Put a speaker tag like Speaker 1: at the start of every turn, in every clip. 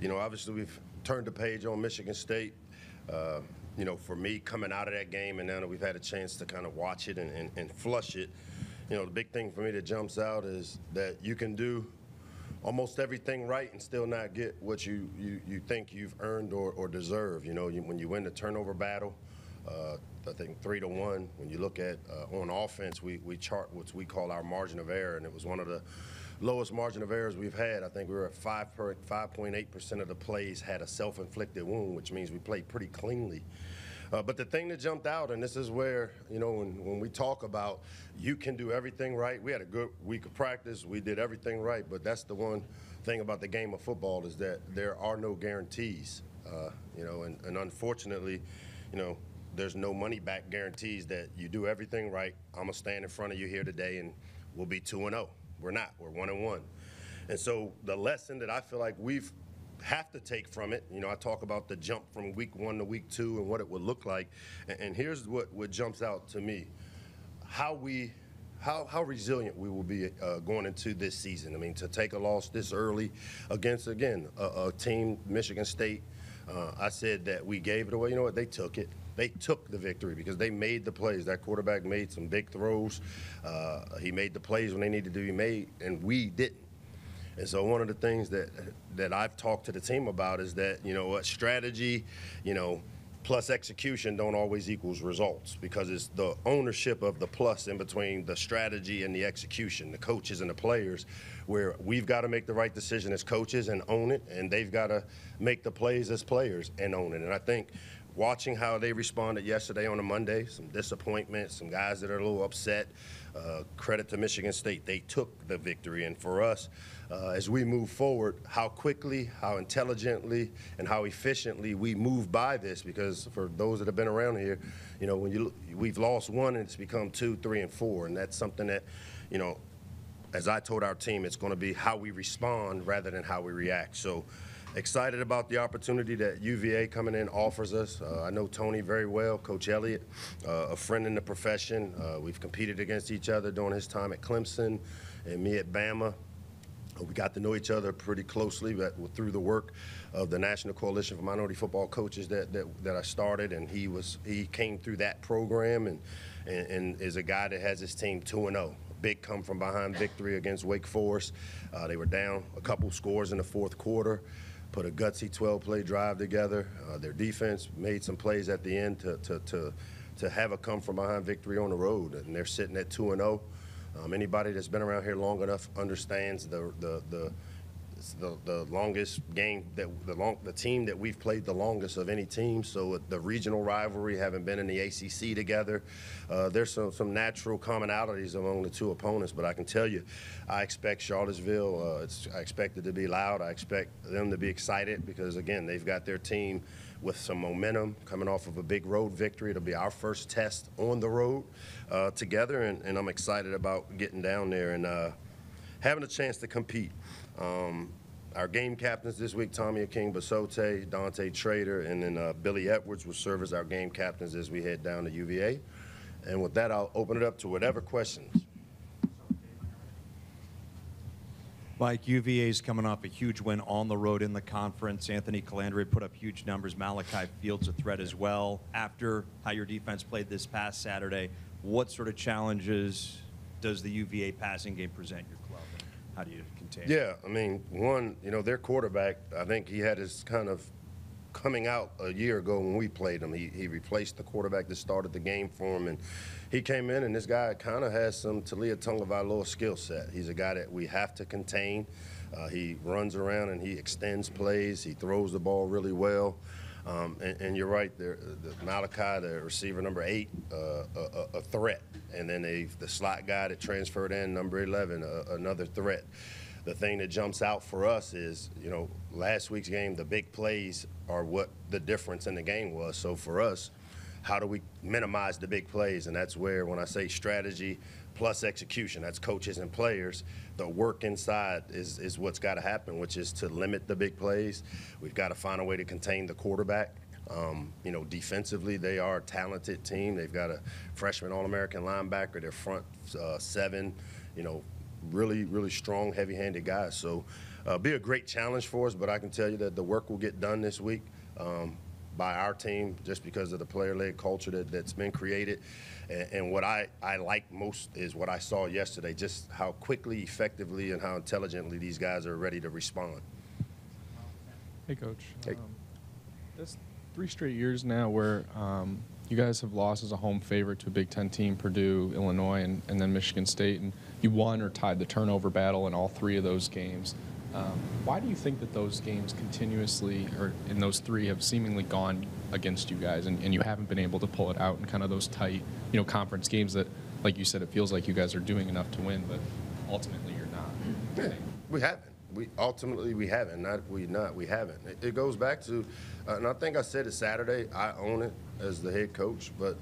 Speaker 1: you know, obviously we've turned the page on Michigan State. Uh, you know, for me, coming out of that game, and now that we've had a chance to kind of watch it and, and, and flush it, you know, the big thing for me that jumps out is that you can do almost everything right and still not get what you, you, you think you've earned or, or deserve. You know, you, when you win the turnover battle, uh, I think three to one. When you look at uh, on offense, we, we chart what we call our margin of error, and it was one of the lowest margin of errors we've had. I think we were at 5.8% of the plays had a self-inflicted wound, which means we played pretty cleanly. Uh, but the thing that jumped out, and this is where, you know, when, when we talk about you can do everything right, we had a good week of practice. We did everything right, but that's the one thing about the game of football is that there are no guarantees. Uh, you know, and, and unfortunately, you know, there's no money back guarantees that you do everything right. I'm gonna stand in front of you here today and we'll be two and zero. We're not. We're one and one. And so the lesson that I feel like we've have to take from it, you know, I talk about the jump from week one to week two and what it would look like. And, and here's what, what jumps out to me: how we. How, how resilient we will be uh, going into this season. I mean, to take a loss this early against, again, a, a team, Michigan State, uh, I said that we gave it away. You know what? They took it. They took the victory because they made the plays. That quarterback made some big throws. Uh, he made the plays when they needed to be made, and we didn't. And so one of the things that that I've talked to the team about is that you know what strategy, you know, plus execution don't always equals results because it's the ownership of the plus in between the strategy and the execution, the coaches and the players, where we've got to make the right decision as coaches and own it, and they've got to make the plays as players and own it. And I think watching how they responded yesterday on a Monday, some disappointment, some guys that are a little upset. Uh, credit to Michigan State, they took the victory. And for us, uh, as we move forward, how quickly, how intelligently, and how efficiently we move by this. Because for those that have been around here, you know, when you we've lost one and it's become two, three, and four, and that's something that, you know, as I told our team, it's going to be how we respond rather than how we react. So excited about the opportunity that UVA coming in offers us. Uh, I know Tony very well, Coach Elliott, uh, a friend in the profession. Uh, we've competed against each other during his time at Clemson and me at Bama. We got to know each other pretty closely but through the work of the National Coalition for Minority Football Coaches that, that, that I started, and he was he came through that program and, and, and is a guy that has his team two and zero big come from behind victory against Wake Forest. Uh, they were down a couple scores in the fourth quarter put a gutsy 12 play drive together. Uh, their defense made some plays at the end to, to, to, to have a come from behind victory on the road, and they're sitting at 2 and 0. Um, anybody that's been around here long enough understands the, the, the the, the longest game that the long the team that we've played the longest of any team. So the regional rivalry, having been in the ACC together, uh, there's some some natural commonalities among the two opponents. But I can tell you, I expect Charlottesville. Uh, it's, I expect it to be loud. I expect them to be excited because again, they've got their team with some momentum coming off of a big road victory. It'll be our first test on the road uh, together, and, and, I'm excited about getting down there and uh, having a chance to compete. Um, our game captains this week, Tommy Akingbesote, Dante Trader, and then uh, Billy Edwards will serve as our game captains as we head down to UVA. And with that, I'll open it up to whatever questions.
Speaker 2: Mike, UVA is coming off a huge win on the road in the conference. Anthony Colandrea put up huge numbers. Malachi Fields a threat as well. After how your defense played this past Saturday, what sort of challenges does the UVA passing game present your club? How do you
Speaker 1: Yeah, I mean, one, you know, their quarterback. I think he had his kind of coming out a year ago when we played him. He, he replaced the quarterback that started the game for him, and he came in, and this guy kind of has some Taulia Tagovailoa skill set. He's a guy that we have to contain. Uh, he runs around and he extends plays. He throws the ball really well. Um, and, and, you're right, the Malachi, the receiver number eight, uh, a, a, threat. And then the slot guy that transferred in, number 11, uh, another threat. The thing that jumps out for us is, you know, last week's game, the big plays are what the difference in the game was. So for us, how do we minimize the big plays? And that's where, when I say strategy plus execution, that's coaches and players. The work inside is, is what's got to happen, which is to limit the big plays. We've got to find a way to contain the quarterback. Um, you know, defensively, they are a talented team. They've got a freshman All American linebacker, their front uh, seven, you know, really, really strong, heavy handed guys. So uh, be a great challenge for us. But I can tell you that the work will get done this week. Um, by our team, just because of the player-led culture that, that's been created, and, and what I, I like most is what I saw yesterday, just how quickly, effectively, and how intelligently these guys are ready to respond.
Speaker 3: Hey, Coach.
Speaker 1: Hey.
Speaker 3: Um, that's three straight years now where um, you guys have lost as a home favorite to a Big Ten team, Purdue, Illinois, and, and then Michigan State, and you won or tied the turnover battle in all three of those games. Um, why do you think that those games continuously, or in those three, have seemingly gone against you guys, and, and you haven't been able to pull it out in kind of those tight, you know, conference games that, like you said, it feels like you guys are doing enough to win, but ultimately you're not.
Speaker 1: Yeah, we haven't. We ultimately we haven't. Not we not we haven't. It, it goes back to, uh, and I think I said it Saturday. I own it as the head coach, but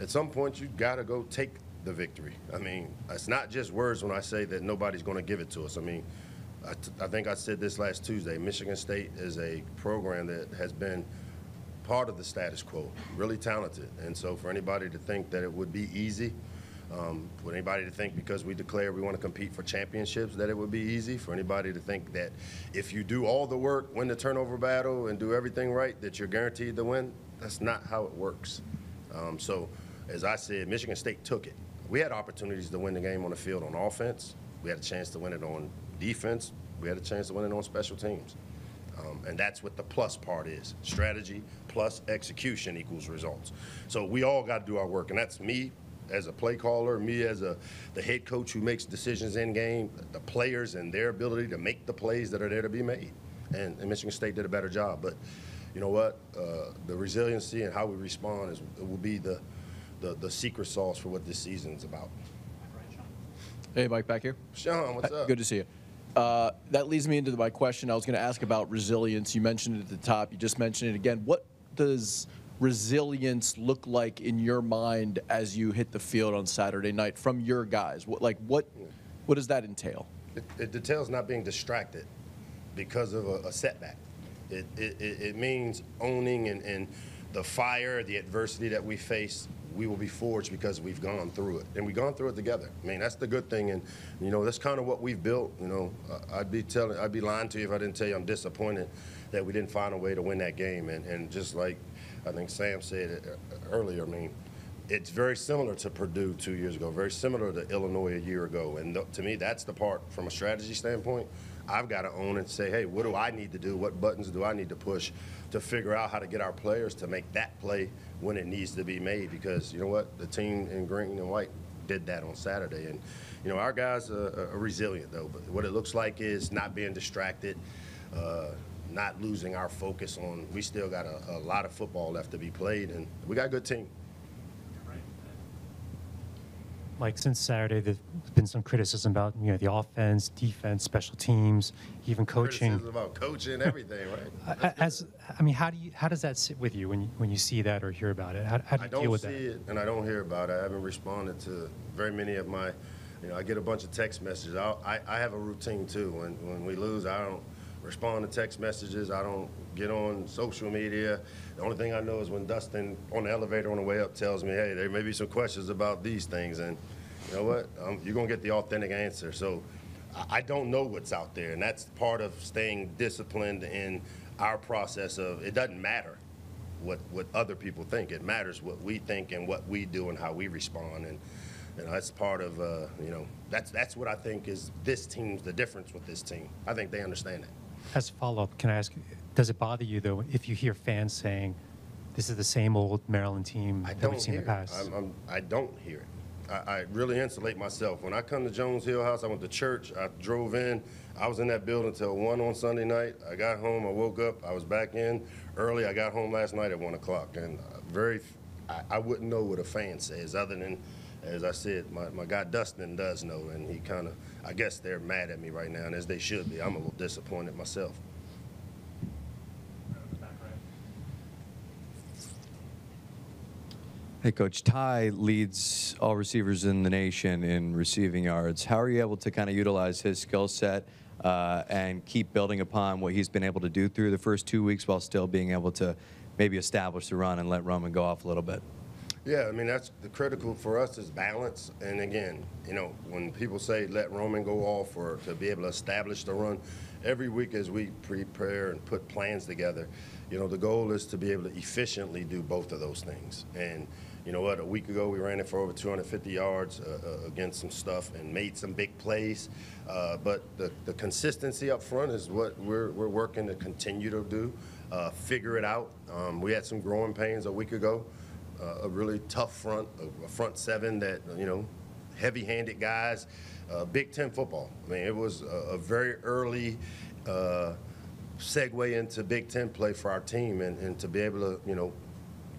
Speaker 1: at some point you got to go take the victory. I mean, it's not just words when I say that nobody's going to give it to us. I mean, I, t- I think I said this last Tuesday. Michigan State is a program that has been part of the status quo, really talented, and so for anybody to think that it would be easy. Um, for anybody to think because we declare we want to compete for championships that it would be easy. For anybody to think that if you do all the work, win the turnover battle, and do everything right, that you're guaranteed to win, that's not how it works. Um, so, as I said, Michigan State took it. We had opportunities to win the game on the field on offense. We had a chance to win it on defense. We had a chance to win it on special teams. Um, and that's what the plus part is. Strategy plus execution equals results. So we all got to do our work, and that's me as a play caller, me as a the head coach who makes decisions in game, the players and their ability to make the plays that are there to be made. And, and Michigan State did a better job, but you know what? Uh, the resiliency and how we respond is will be the, the the secret sauce for what this season is about.
Speaker 4: Hey, Mike, back here.
Speaker 1: Sean, what's up?
Speaker 4: Good to see you. Uh, that leads me into my question. I was going to ask about resilience. You mentioned it at the top. You just mentioned it again. What does resilience look like in your mind as you hit the field on Saturday night from your guys? What, like what, what does that entail?
Speaker 1: It, it details not being distracted because of a, a setback. It, it, it means owning and, and the fire, the adversity that we face, we will be forged because we've gone through it. And we've gone through it together. I mean, that's the good thing. And, you know, that's kind of what we've built. You know, I'd be telling, I'd be lying to you if I didn't tell you I'm disappointed that we didn't find a way to win that game. And, and just like I think Sam said it uh, earlier, I mean, it's very similar to Purdue two years ago, very similar to Illinois a year ago. And th- to me, that's the part from a strategy standpoint. I've got to own and say, hey, what do I need to do? What buttons do I need to push to figure out how to get our players to make that play when it needs to be made? Because you know what? The team in green and white did that on Saturday. And, you know, our guys are, are resilient, though. But what it looks like is not being distracted. Uh, not losing our focus on we still got a, a lot of football left to be played and we got a good team
Speaker 5: like since Saturday, there's been some criticism about you know the offense, defense, special teams, even coaching.
Speaker 1: Criticism about coaching everything right
Speaker 5: As I mean, how do you how does that sit with you when you, when you see that or hear about it? How, how do
Speaker 1: I don't see it and I don't hear about it. I haven't responded to very many of my, you know, I get a bunch of text messages. I, I, I have a routine too. When, when we lose, I don't respond to text messages. I don't get on social media. The only thing I know is when Dustin on the elevator on the way up tells me, hey, there may be some questions about these things. And you know what? Um, you're going to get the authentic answer. So I, don't know what's out there. And that's part of staying disciplined in our process of it doesn't matter what what other people think. It matters what we think and what we do and how we respond. And you know, that's part of uh, you know that's that's what I think is this team's the difference with this team. I think they understand that.
Speaker 5: As a follow up, can I ask? Does it bother you though if you hear fans saying, "This is the same old Maryland team
Speaker 1: I
Speaker 5: that we've seen in the past"?
Speaker 1: I'm, I'm, I don't hear it. I, I really insulate myself. When I come to Jones Hill House, I went to church. I drove in. I was in that building till one on Sunday night. I got home. I woke up. I was back in early. I got home last night at one o'clock, and uh, very. I, I wouldn't know what a fan says other than, as I said, my, my guy Dustin does know, and he kind of. I guess they're mad at me right now, and as they should be. I'm a little disappointed myself.
Speaker 6: Hey, Coach, Tai leads all receivers in the nation in receiving yards. How are you able to kind of utilize his skill set uh, and keep building upon what he's been able to do through the first two weeks while still being able to maybe establish the run and let Roman go off a little bit?
Speaker 1: Yeah, I mean that's the critical for us is balance. And again, you know, when people say let Roman go off or to be able to establish the run, every week as we prepare and put plans together, you know, the goal is to be able to efficiently do both of those things. And you know what? A week ago, we ran it for over 250 yards uh, uh, against some stuff and made some big plays. Uh, but the, the consistency up front is what we're, we're working to continue to do, uh, figure it out. Um, we had some growing pains a week ago. A really tough front, a, front seven that, you know, heavy-handed guys. Uh, Big Ten football. I mean, it was a, a very early uh, segue into Big Ten play for our team, and, and to be able to, you know,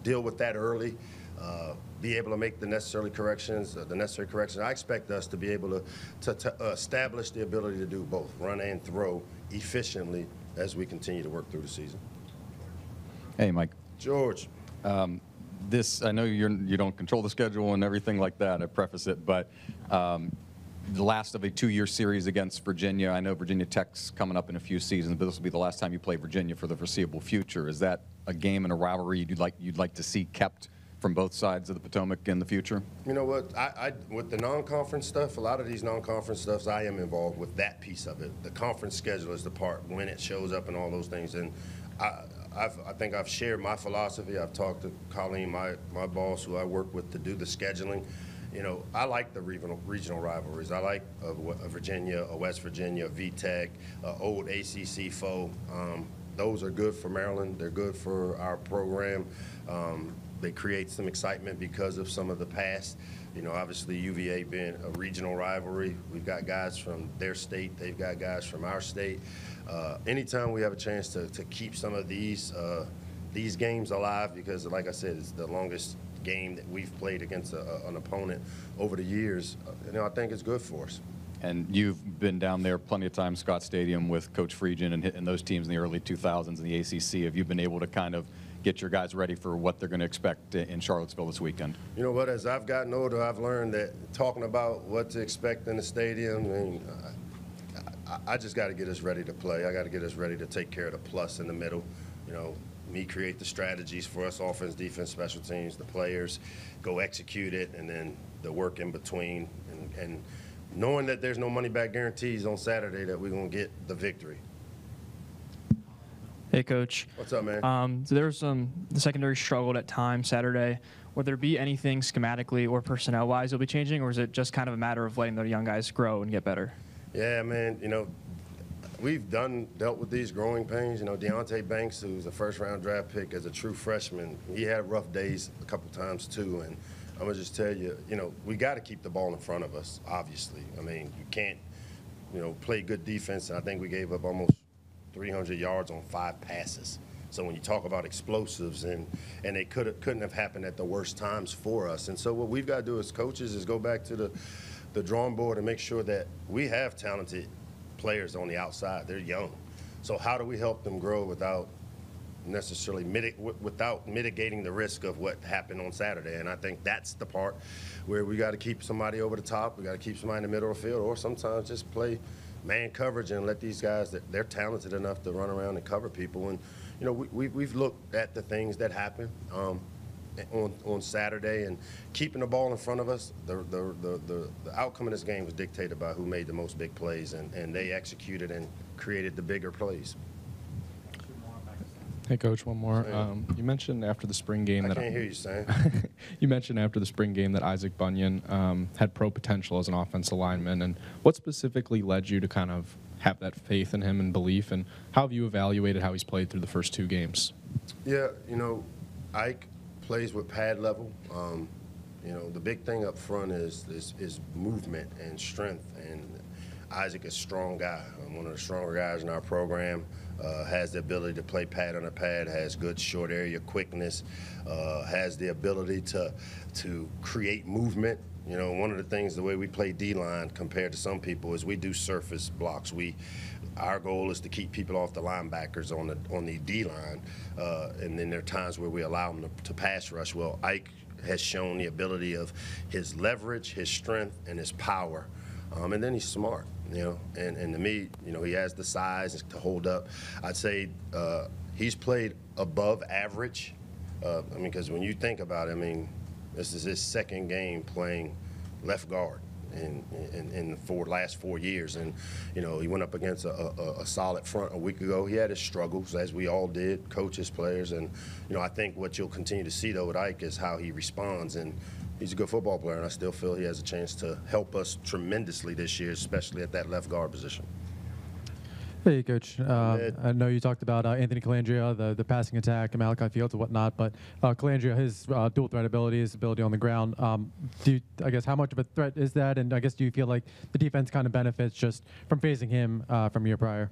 Speaker 1: deal with that early, uh, be able to make the necessary corrections, uh, the necessary corrections. I expect us to be able to, to, to establish the ability to do both, run and throw efficiently as we continue to work through the season.
Speaker 7: Hey, Mike.
Speaker 1: George,
Speaker 7: This I know you're you don't control the schedule and everything like that. I preface it, but um, the last of a two-year series against Virginia. I know Virginia Tech's coming up in a few seasons, but this will be the last time you play Virginia for the foreseeable future. Is that a game and a rivalry you'd like you'd like to see kept from both sides of the Potomac in the future?
Speaker 1: You know what? I, I with the non-conference stuff, a lot of these non-conference stuffs, I am involved with that piece of it. The conference schedule is the part when it shows up and all those things. And I, I've, I think I've shared my philosophy. I've talked to Colleen, my my boss, who I work with to do the scheduling. You know, I like the regional regional rivalries. I like a, a Virginia, a West Virginia, VTech, a old ACC foe. Um, those are good for Maryland. They're good for our program. Um, they create some excitement because of some of the past. You know, obviously UVA being a regional rivalry, we've got guys from their state, they've got guys from our state. Uh, anytime we have a chance to, to keep some of these uh, these games alive, because like I said, it's the longest game that we've played against a, an opponent over the years. uh, You know, I think it's good for us.
Speaker 7: And you've been down there plenty of times, Scott Stadium, with Coach Friedgen and, hitting those teams in the early 2000s in the ACC. Have you been able to kind of get your guys ready for what they're going to expect in Charlottesville this weekend?
Speaker 1: You know what? As I've gotten older, I've learned that talking about what to expect in the stadium, I mean, I, just got to get us ready to play. I got to get us ready to take care of the plus in the middle. You know, me create the strategies for us, offense, defense, special teams, the players, go execute it, and then the work in between, and, and knowing that there's no money back guarantees on Saturday that we're gonna get the victory.
Speaker 8: Hey, coach.
Speaker 1: What's up, man?
Speaker 8: Um, so there was some the secondary struggled at times Saturday. Would there be anything schematically or personnel wise you'll be changing, or is it just kind of a matter of letting the young guys grow and get better?
Speaker 1: Yeah, man. You know, we've done dealt with these growing pains. You know, Deonte Banks, who's a first round draft pick as a true freshman, he had rough days a couple times too. And I'm gonna just tell you, you know, we got to keep the ball in front of us. Obviously, I mean, you can't, you know, play good defense. I think we gave up almost 300 yards on five passes. So when you talk about explosives and and they could couldn't have happened at the worst times for us. And so what we've got to do as coaches is go back to the the drawing board and make sure that we have talented players on the outside. They're young. So how do we help them grow without necessarily mitig- without mitigating the risk of what happened on Saturday? And I think that's the part where we got to keep somebody over the top. We got to keep somebody in the middle of the field, or sometimes just play man coverage and let these guys that they're talented enough to run around and cover people. And you know, we, we, we've looked at the things that happen. Um, on, on Saturday and keeping the ball in front of us, the, the, the, the, the outcome of this game was dictated by who made the most big plays, and, and they executed and created the bigger plays.
Speaker 3: Hey, coach. One more. Um, you mentioned after the spring game
Speaker 1: I
Speaker 3: that
Speaker 1: can't hear you, Sam.
Speaker 3: you mentioned after the spring game that Isaac Bunyan um, had pro potential as an offensive lineman, and what specifically led you to kind of have that faith in him and belief, and how have you evaluated how he's played through the first two games?
Speaker 1: Yeah, you know, Ike plays with pad level. Um, you know, the big thing up front is, is is movement and strength. And Isaac is a strong guy, um, one of the stronger guys in our program. Uh, has the ability to play pad on a pad, has good short area quickness, uh, has the ability to to create movement. You know, one of the things the way we play D line compared to some people is we do surface blocks. We our goal is to keep people off the linebackers on the on the D line, uh, and then there are times where we allow them to, to pass rush. Well, Ike has shown the ability of his leverage, his strength, and his power, um, and then he's smart. You know, and, and to me, you know, he has the size to hold up. I'd say uh, he's played above average. Uh, I mean, because when you think about it, I mean, this is his second game playing left guard. in, in, in the four, last four years. And, you know, he went up against a, a, a solid front a week ago. He had his struggles, as we all did, coaches, players. And, you know, I think what you'll continue to see, though, with Ike is how he responds. And he's a good football player, and I still feel he has a chance to help us tremendously this year, especially at that left guard position.
Speaker 9: Hey, Coach. Uh, I know you talked about uh, Anthony Colandrea, the, the passing attack, and Malachi Fields and whatnot, but uh, Colandrea, his uh, dual threat ability, his ability on the ground. Um, do you, I guess how much of a threat is that? And I guess do you feel like the defense kind of benefits just from facing him uh, from year prior?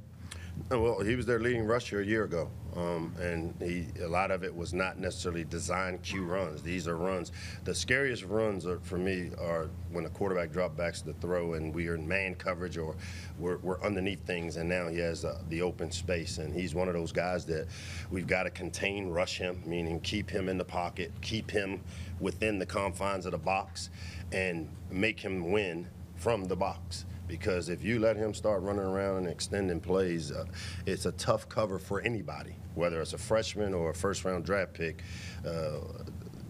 Speaker 1: Uh, Well, he was their leading rusher a year ago, um, and he, a lot of it was not necessarily designed Q runs. These are runs. The scariest runs are, for me are when the quarterback drop backs to throw, and we are in man coverage or we're, we're underneath things, and now he has uh, the open space, and he's one of those guys that we've got to contain, rush him, meaning keep him in the pocket, keep him within the confines of the box, and make him win from the box because if you let him start running around and extending plays, uh, it's a tough cover for anybody, whether it's a freshman or a first round draft pick. Uh,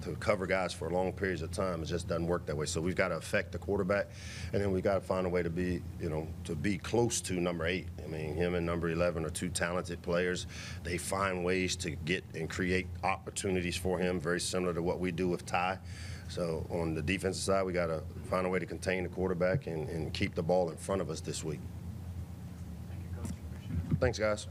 Speaker 1: to cover guys for long periods of time, it just doesn't work that way. So we've got to affect the quarterback, and then we've got to find a way to be, you know, to be close to number eight. I mean, him and number 11 are two talented players. They find ways to get and create opportunities for him, very similar to what we do with Tai. So on the defensive side, we got to find a way to contain the quarterback and, and keep the ball in front of us this week. Thanks, guys.